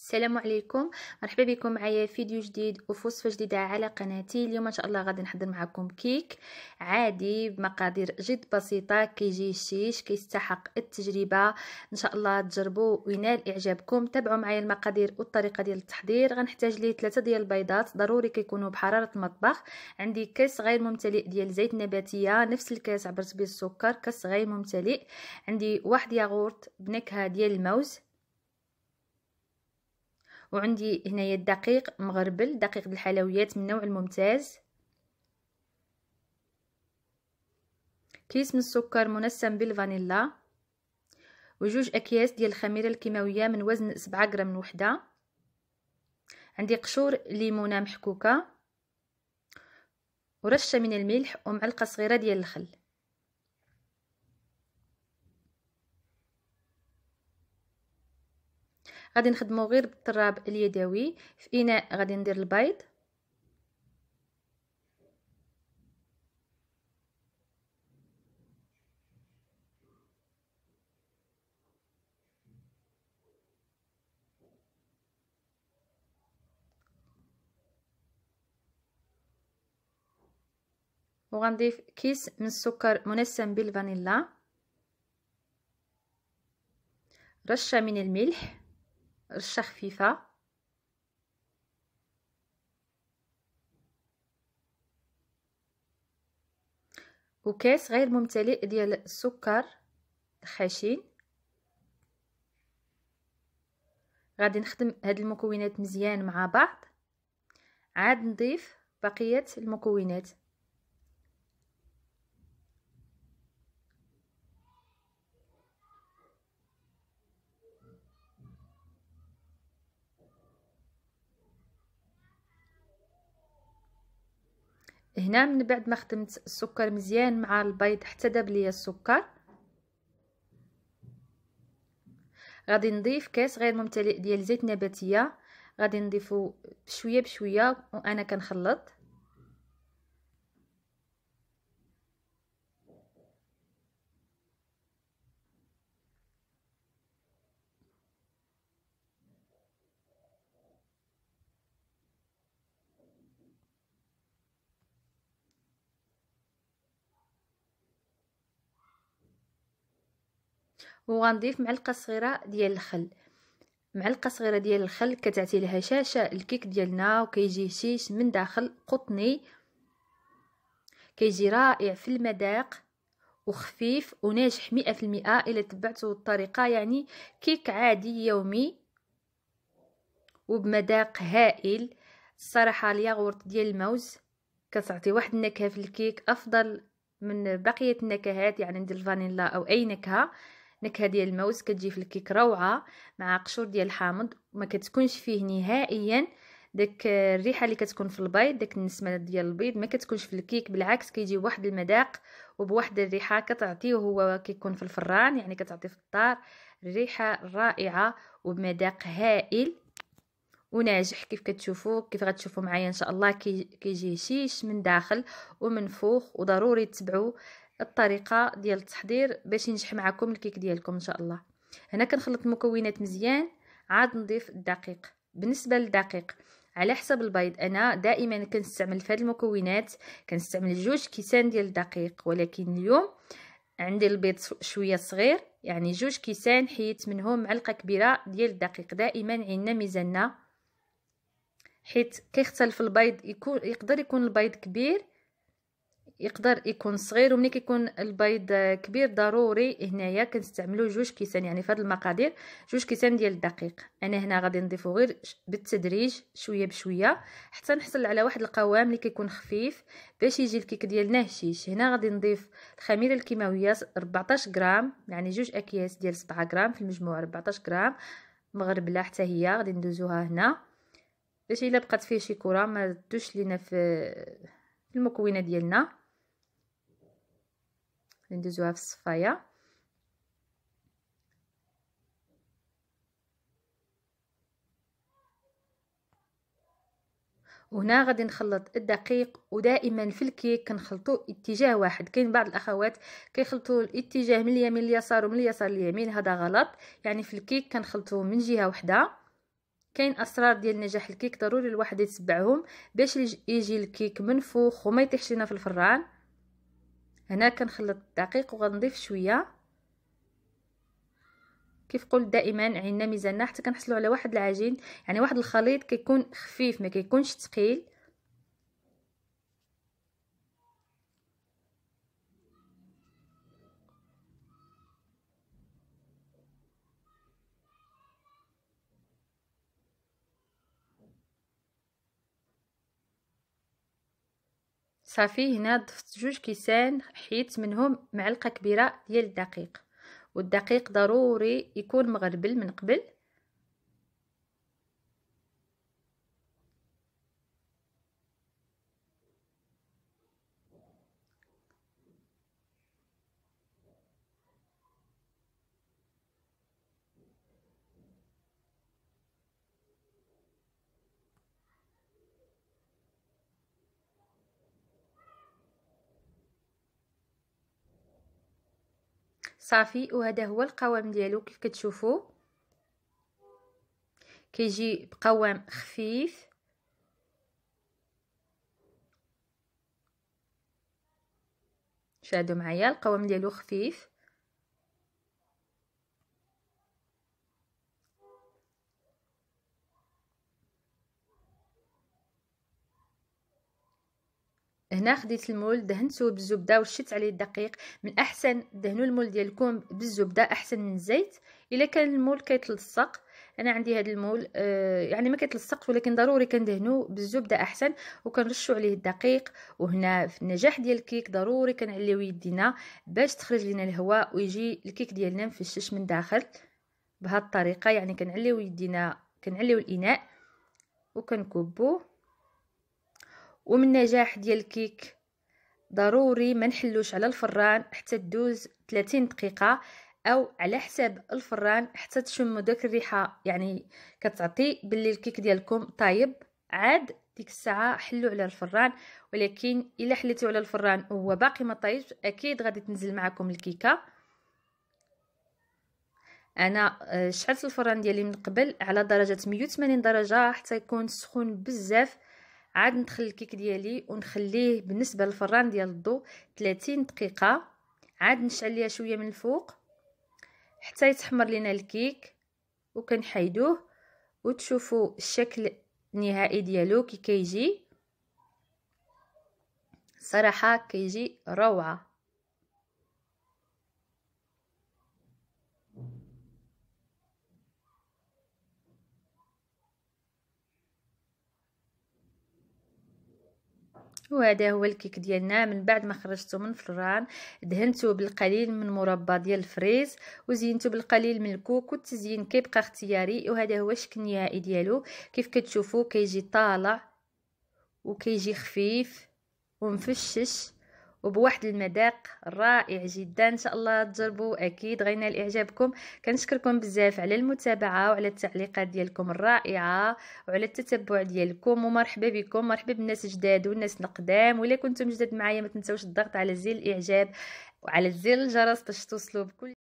السلام عليكم. مرحبا بكم معايا فيديو جديد وفوصفه جديدة على قناتي. اليوم إن شاء الله غادي نحضر معكم كيك عادي بمقادير جد بسيطة. كيجي شيش كيستحق التجربة. إن شاء الله تجربوا وينال إعجابكم. تابعوا معايا المقادير والطريقة ديال التحضير. غنحتاج ليه ثلاثة ديال البيضات. ضروري كيكونوا بحرارة المطبخ. عندي كاس غير ممتلئ ديال زيت نباتية. نفس الكاس عبرت به السكر كاس غير ممتلئ. عندي واحد ياغورت بنكهة ديال الموز. وعندي هنايا الدقيق مغربل دقيق الحلويات من النوع الممتاز. كيس من السكر منسم بالفانيلا. وجوج أكياس ديال الخميرة الكيماوية من وزن 7 غرام الوحده عندي قشور ليمونة محكوكة. ورشة من الملح ومعلقة صغيرة ديال الخل. غادي نخدمو غير بالطراب اليدوي. في إناء غادي ندير البيض. وغنضيف كيس من السكر منسم بالفانيلا. رشة من الملح. رشه خفيفه وكاس غير ممتلئ ديال السكر الخشن غادي نخدم هاد المكونات مزيان مع بعض. عاد نضيف بقية المكونات. هنا من بعد ما خدمت السكر مزيان مع البيض حتى داب ليا السكر. غادي نضيف كاس غير ممتلئ ديال زيت نباتية. غادي نضيفو بشوية بشوية وأنا كنخلط. وغنضيف معلقة صغيرة ديال الخل. معلقة صغيرة ديال الخل كتعطي لها هشاشه الكيك ديالنا وكيجي هشيش من داخل قطني. كيجي رائع في المذاق وخفيف وناجح مئة في المئة إلا تبعتوا الطريقة يعني كيك عادي يومي وبمذاق هائل. الصراحة الياغورت ديال الموز كتعطي واحد النكهة في الكيك أفضل من بقية النكهات يعني ديال الفانيلا أو أي نكهة. نكهه ديال الموز كتجي في الكيك روعة مع قشور ديال الحامض ما كتكونش فيه نهائيا داك الريحة اللي كتكون في البيض داك النسمة ديال البيض ما كتكونش في الكيك بالعكس كيجي واحد المذاق وبواحد الريحة كتعطيه هو كيكون في الفران يعني كتعطي في الدار الريحه رائعة وبمذاق هائل وناجح. كيف كتشوفوا؟ كيف غتشوفوا معايا إن شاء الله كيجي شيش من داخل ومنفوخ وضروري تتبعوا الطريقة ديال التحضير باش ينجح معكم الكيك ديالكم إن شاء الله. هنا كنخلط المكونات مزيان عاد نضيف الدقيق. بالنسبة للدقيق على حسب البيض أنا دائما كنستعمل في هذه المكونات كنستعمل جوج كيسان ديال الدقيق ولكن اليوم عندي البيض شوية صغير يعني جوج كيسان حيت منهم معلقة كبيرة ديال الدقيق. دائما عندنا ميزاننا حيت كيختلف البيض يكون يقدر يكون البيض كبير يقدر يكون صغير وملي كيكون البيض كبير ضروري هنايا كنستعملوا جوج كيسان يعني في هذه المقادير جوج كيسان ديال الدقيق. أنا هنا غادي نضيفو غير بالتدريج شوية بشوية حتى نحصل على واحد القوام اللي كيكون خفيف باش يجي الكيك ديالنا هشيش. هنا غادي نضيف الخميرة الكيماوية 14 غرام يعني جوج أكياس ديال 7 غرام في المجموع 14 غرام مغربلة حتى هي غادي ندوزوها هنا. باش إلا بقات فيه شي كرة ما تدوش لينا في المكونات ديالنا. ندوزوها في الصفايه وهنا غادي نخلط الدقيق ودائما في الكيك كنخلطوا اتجاه واحد. كاين بعض الأخوات كيخلطوا الاتجاه من اليمين لليسار ومن اليسار لليمين هذا غلط. يعني في الكيك كنخلطوا من جهة واحدة كاين أسرار ديال نجاح الكيك ضروري الواحد يتبعهم باش يجي الكيك منفوخ وما يطيحش لينا في الفران. هنا كنخلط الدقيق وغنضيف شوية. كيف قلت دائما عيننا ميزاننا حتى كنحصلوا على واحد العجين يعني واحد الخليط كيكون خفيف ما كيكونش ثقيل صافي هنا ضفت جوج كيسان حيت منهم معلقة كبيرة ديال الدقيق والدقيق ضروري يكون مغربل من قبل. صافي وهذا هو القوام ديالو كيف كتشوفوا كيجي بقوام خفيف. شاهدوا معايا القوام ديالو خفيف. هنا خديت المول دهنته بالزبده ورشيت عليه الدقيق. من أحسن دهنوا المول ديالكم بالزبدة أحسن من الزيت. إلا كان المول كيتلصق أنا عندي هذا المول آه يعني ما كيتلصقش ولكن ضروري كندهنو بالزبدة أحسن. وكنرشوا عليه الدقيق وهنا في النجاح ديال الكيك ضروري كنعليو يدينا باش تخرج لنا الهواء ويجي الكيك ديالنا مفشش من داخل. بهذه الطريقة يعني كنعليو يدينا كنعليو الإناء وكنكبوه ومن نجاح ديال الكيك. ضروري ما نحلوش على الفران حتى تدوز 30 دقيقة أو على حساب الفران حتى تشموا داك الريحة. يعني كتعطي باللي الكيك ديالكم طايب. عاد ديك الساعة حلو على الفران ولكن إلا حليتو على الفران وهو باقي ما طايبش أكيد غادي تنزل معكم الكيكة. أنا آه، شعلت الفران ديالي من قبل؟ على درجة 180 درجة حتى يكون سخون بزاف. عاد ندخل الكيك ديالي ونخليه بالنسبة للفران ديال الضو 30 دقيقة. عاد نشعل ليها شوية من الفوق حتى يتحمر لينا الكيك وكنحيدوه وتشوفوا الشكل النهائي ديالو كي كيجي. صراحة كيجي روعة. وهذا هو الكيك ديالنا من بعد ما خرجته من الفران دهنته بالقليل من مربى ديال الفريز وزينته بالقليل من الكوك والتزيين كيبقى اختياري وهذا هو الشكل النهائي ديالو. كيف كتشوفوا كيجي طالع وكيجي خفيف ومفشش. وبواحد المذاق رائع جدا. إن شاء الله تجربوا أكيد غينال اعجابكم كنشكركم بزاف على المتابعة وعلى التعليقات ديالكم الرائعة وعلى التتبع ديالكم. ومرحبا بكم. مرحبا بالناس جداد والناس القدام. ولا كنتم جداد معايا ما تنساوش الضغط على زر الإعجاب وعلى زر الجرس باش توصلوا بكل